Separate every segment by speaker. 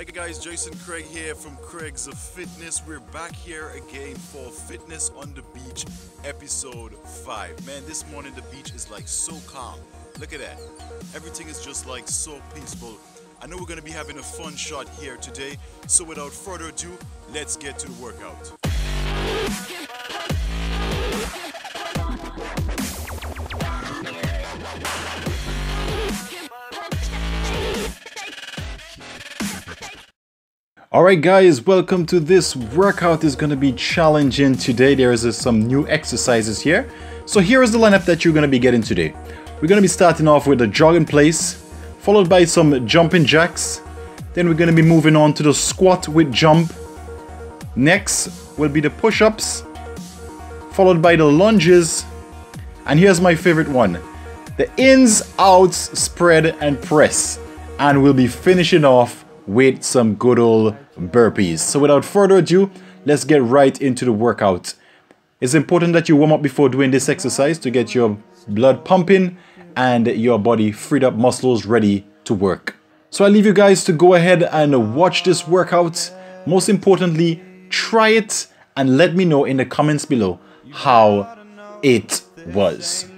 Speaker 1: Hi guys, Jason Craigg here from Craigg's of Fitness. We're back here again for Fitness on the Beach episode 5. Man, this morning the beach is like so calm. Look at that. Everything is just like so peaceful. I know we're going to be having a fun shot here today. So without further ado, let's get to the workout. Alright guys, welcome to this workout is to be challenging today. There's uh, some new exercises here. So here is the lineup that you're to be getting today. We're to be starting off with a jog in place, followed by some jumping jacks. Then we're to be moving on to the squat with jump. Next will be the push-ups, followed by the lunges. And here's my favorite one, the ins, outs, spread and press. And we'll be finishing off with some good old burpees. So without further ado, let's get right into the workout. It's important that you warm up before doing this exercise to get your blood pumping and your body freed up muscles ready to work. So I leave you guys to go ahead and watch this workout. Most importantly, try it and let me know in the comments below how it was.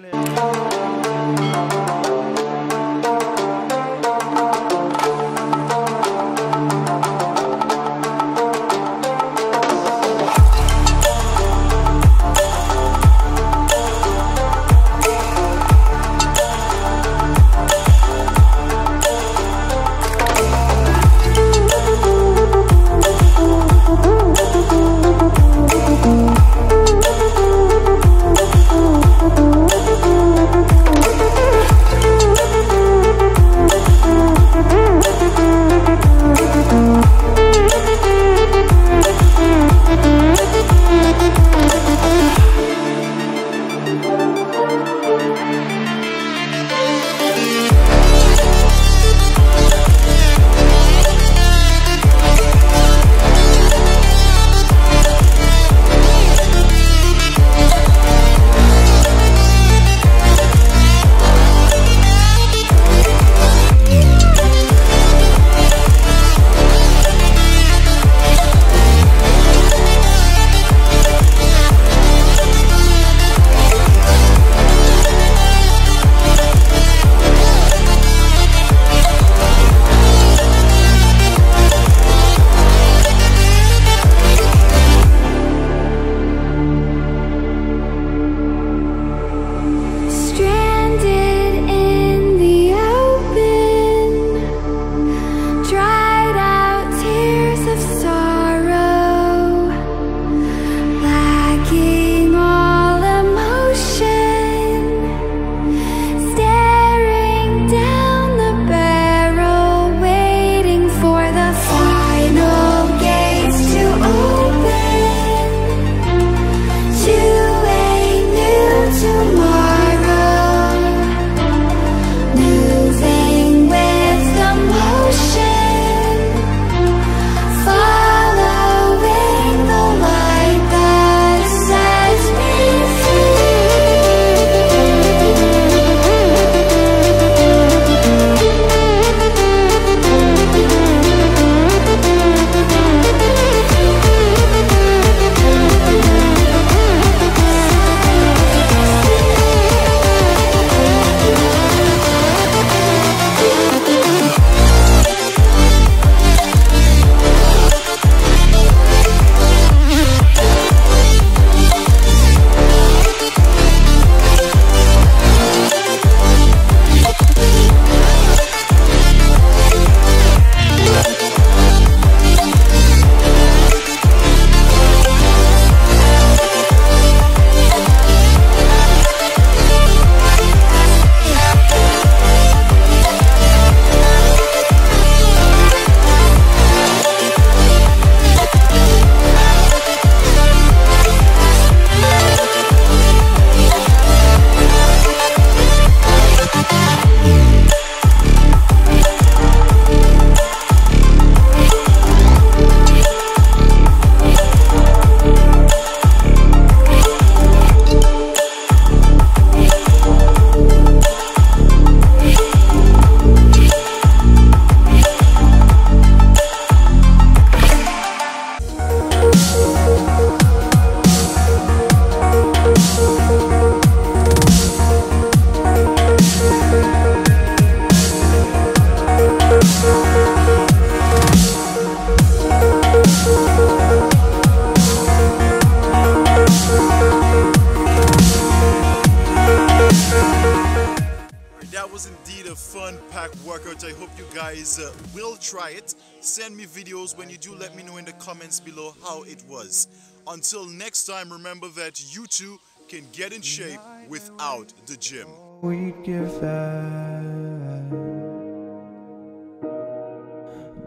Speaker 1: That was indeed a fun pack workout. I hope you guys uh, will try it. Send me videos when you do. Let me know in the comments below how it was. Until next time, remember that you too can get in shape without the gym.
Speaker 2: we'd give that.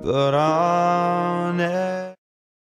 Speaker 2: But on.